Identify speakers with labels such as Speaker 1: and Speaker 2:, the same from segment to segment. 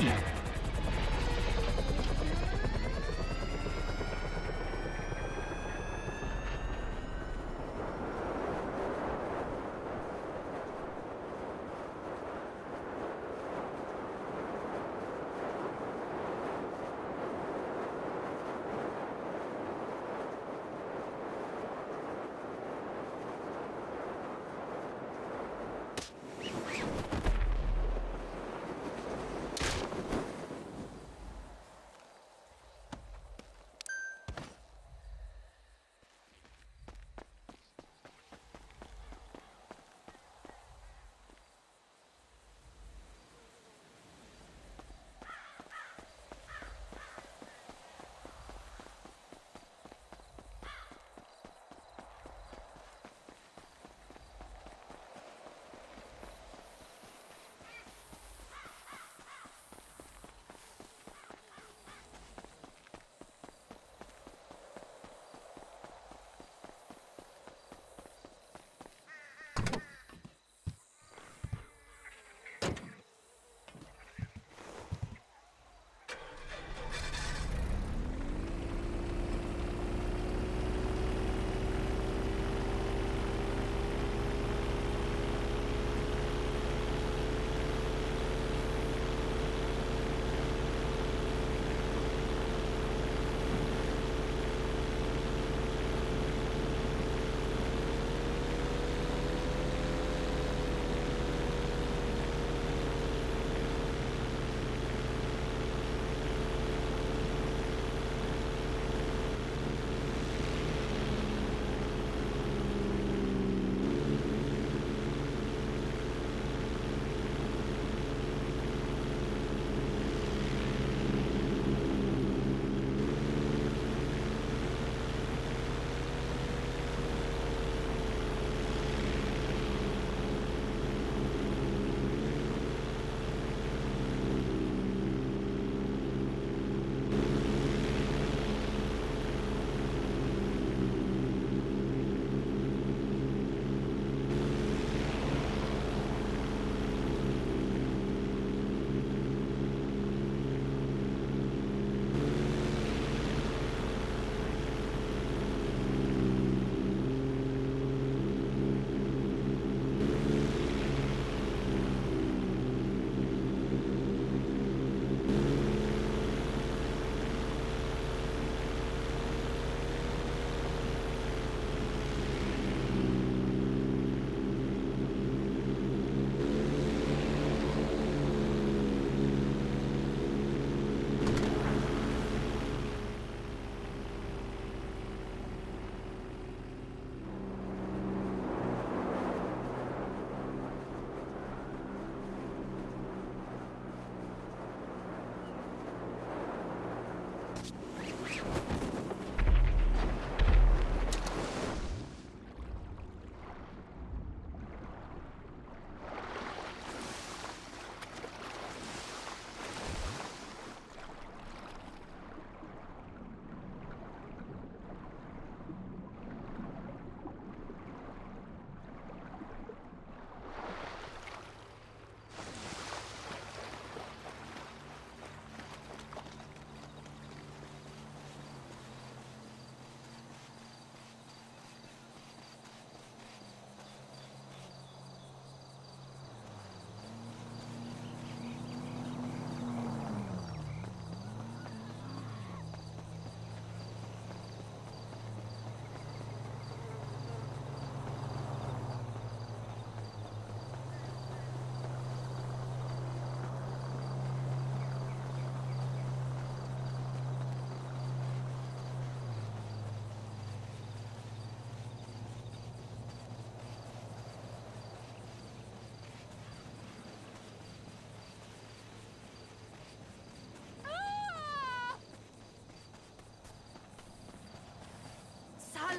Speaker 1: defeated.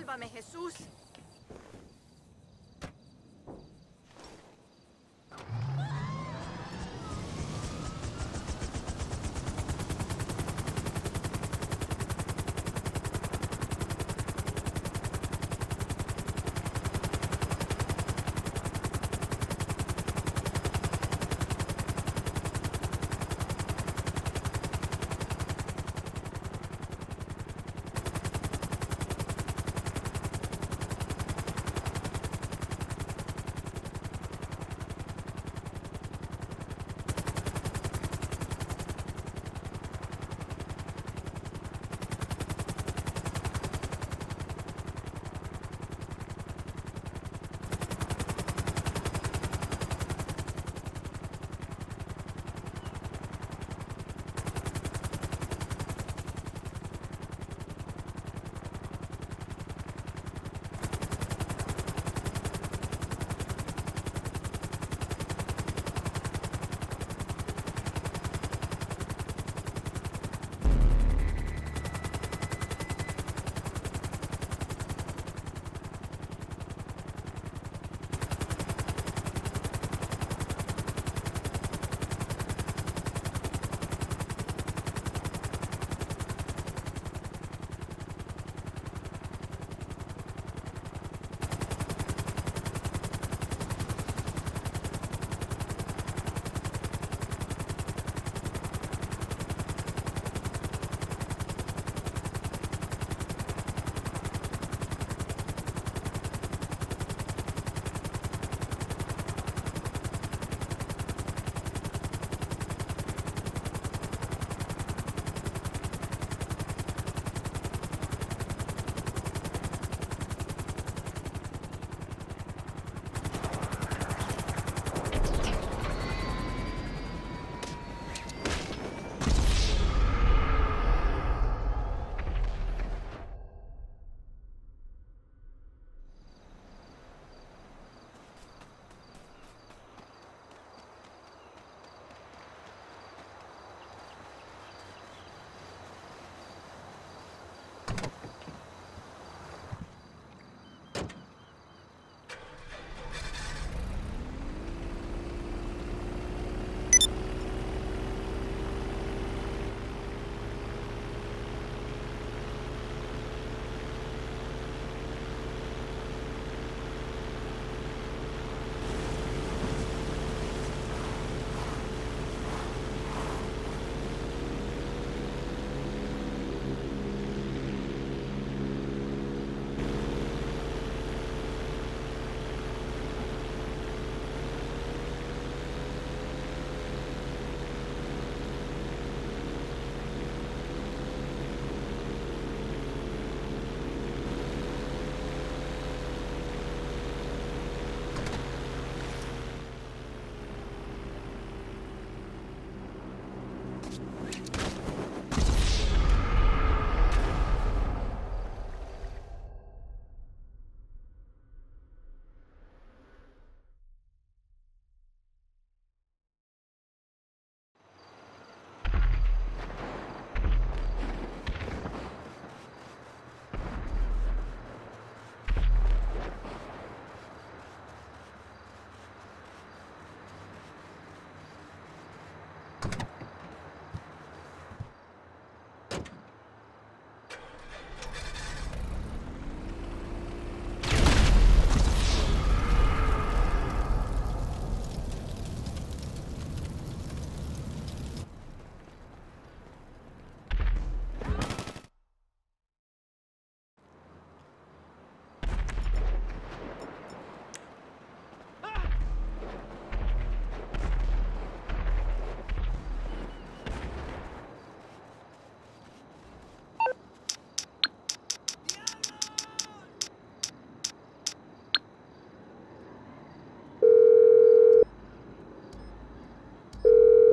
Speaker 1: Sálvame, Jesús.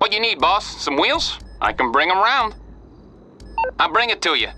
Speaker 1: What you need, boss? Some wheels? I can bring them round. I'll bring it to you.